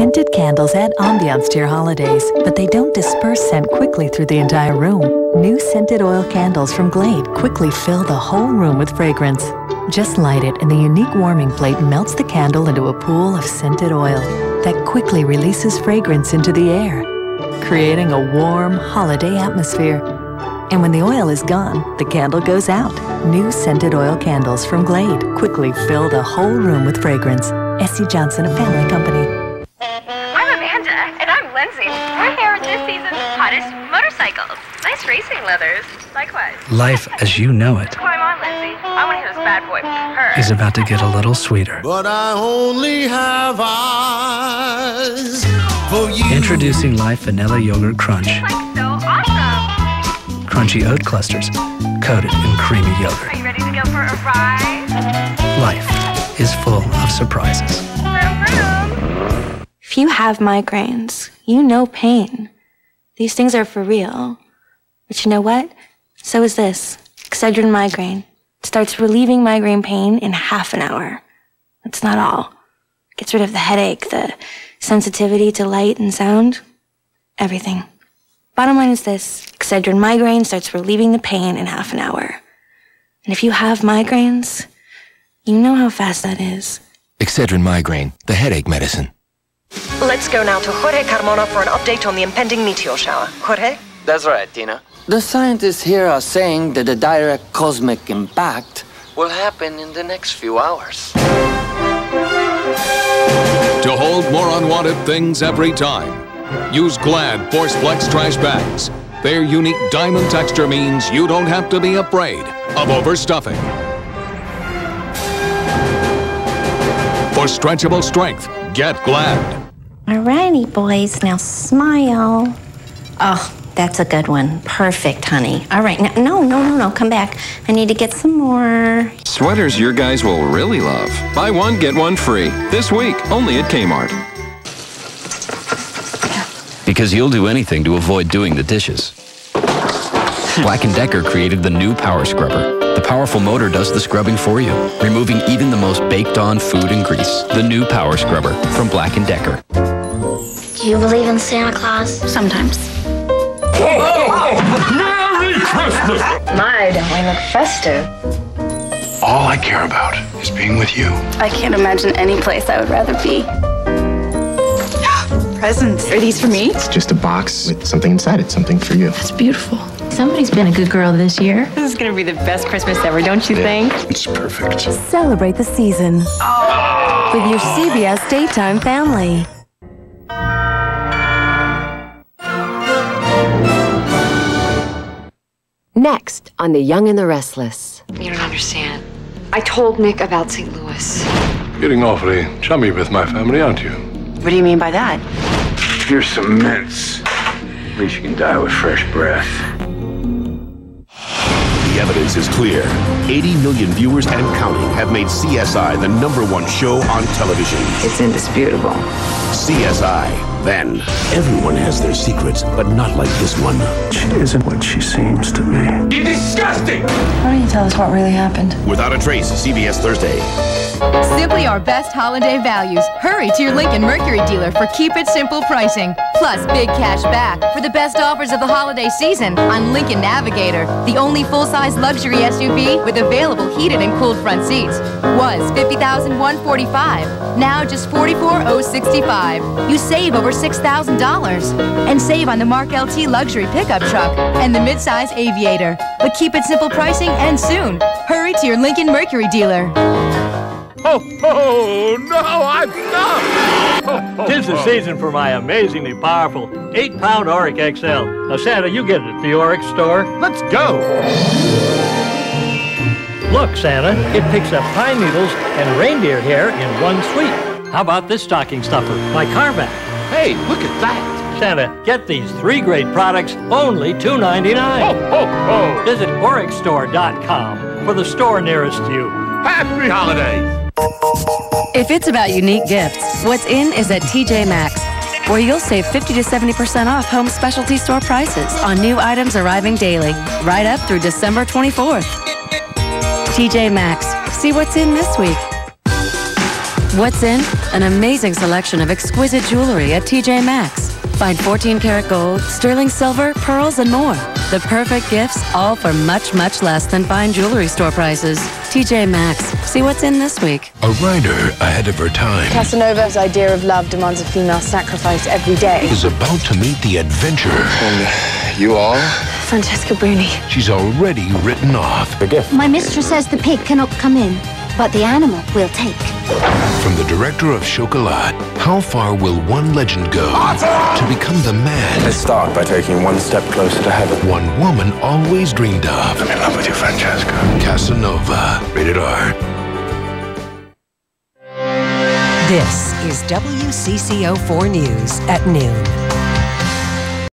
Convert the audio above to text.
Scented candles add ambiance to your holidays, but they don't disperse scent quickly through the entire room. New scented oil candles from Glade quickly fill the whole room with fragrance. Just light it and the unique warming plate melts the candle into a pool of scented oil that quickly releases fragrance into the air, creating a warm holiday atmosphere. And when the oil is gone, the candle goes out. New scented oil candles from Glade quickly fill the whole room with fragrance. S.C. Johnson, a family company. Motorcycles. Nice racing leathers. Likewise. Life as you know it Climb on, Lindsay. I want to hear this bad boy purr. is about to get a little sweeter. But I only have eyes for you. Introducing Life Vanilla Yogurt Crunch. like so awesome. Crunchy oat clusters coated in creamy yogurt. Are you ready to go for a ride? Life is full of surprises. Vroom, vroom. If you have migraines, you know pain. These things are for real. But you know what? So is this. Excedrin migraine. It starts relieving migraine pain in half an hour. That's not all. Gets rid of the headache, the sensitivity to light and sound, everything. Bottom line is this. Excedrin migraine starts relieving the pain in half an hour. And if you have migraines, you know how fast that is. Excedrin migraine, the headache medicine. Let's go now to Jorge Carmona for an update on the impending meteor shower. Jorge? That's right, Tina. The scientists here are saying that the direct cosmic impact Will happen in the next few hours. To hold more unwanted things every time, use Glad Force Flex trash bags. Their unique diamond texture means you don't have to be afraid of overstuffing. For stretchable strength, get Glad. Alrighty, boys, now smile. Oh, that's a good one. Perfect, honey. All right, now, no, no, no, no, come back. I need to get some more. Sweaters your guys will really love. Buy one, get one free. This week, only at Kmart. Because you'll do anything to avoid doing the dishes. Black & Decker created the new Power Scrubber. The powerful motor does the scrubbing for you, removing even the most baked-on food and grease. The new Power Scrubber from Black & Decker. Do you believe in Santa Claus? Sometimes. Oh, Merry Christmas! My, don't we look festive? All I care about is being with you. I can't imagine any place I would rather be. Presents. Are these for me? It's just a box with something inside it, something for you. That's beautiful. Somebody's been a good girl this year. This is gonna be the best Christmas ever, don't you think? It's perfect. Celebrate the season oh. with your CBS Daytime family. Next on The Young and the Restless. You don't understand. I told Nick about St. Louis. Getting awfully chummy with my family, aren't you? What do you mean by that? Here's some mints. At least you can die with fresh breath. The evidence is clear. 80 million viewers and counting have made CSI the number one show on television. It's indisputable. CSI. Then, everyone has their secrets, but not like this one. She isn't what she seems to be. You're disgusting! Why don't you tell us what really happened? Without a trace, CBS Thursday. Simply our best holiday values. Hurry to your Lincoln Mercury dealer for Keep It Simple pricing. Plus, big cash back for the best offers of the holiday season on Lincoln Navigator, the only full-size luxury SUV with available heated and cooled front seats. Was 50145 now just 44065 You save over $6,000 and save on the Mark LT luxury pickup truck and the midsize Aviator. But keep it simple pricing and soon. Hurry to your Lincoln Mercury dealer. Oh, oh, no, I'm not! stuck! Tis the season for my amazingly powerful 8-pound Oreck XL. Now, Santa, you get it at the Oreck store. Let's go! Look, Santa, it picks up pine needles and reindeer hair in one sweep. How about this stocking stuffer, my Carvac? Hey, look at that! Santa, get these three great products only $2.99. Ho, ho, ho! Visit OreckStore.com for the store nearest you. Happy holidays! If it's about unique gifts, what's in is at TJ Maxx, where you'll save 50 to 70% off home specialty store prices on new items arriving daily, right up through December 24th. TJ Maxx. See what's in this week. What's in? An amazing selection of exquisite jewelry at TJ Maxx. Find 14 karat gold, sterling silver, pearls, and more. The perfect gifts, all for much, much less than fine jewelry store prices. TJ Maxx. See what's in this week. A rider ahead of her time Casanova's idea of love demands a female sacrifice every day. is about to meet the adventure. And you all? Francesca Bruni. She's already written off. The gift. My mistress says the pig cannot come in, but the animal will take. From the director of Chocolat, how far will one legend go to become the man? Let's start by taking one step closer to heaven. One woman always dreamed of. I'm in love with you, Francesca. Casanova. Rated R. This is WCCO4 News at noon.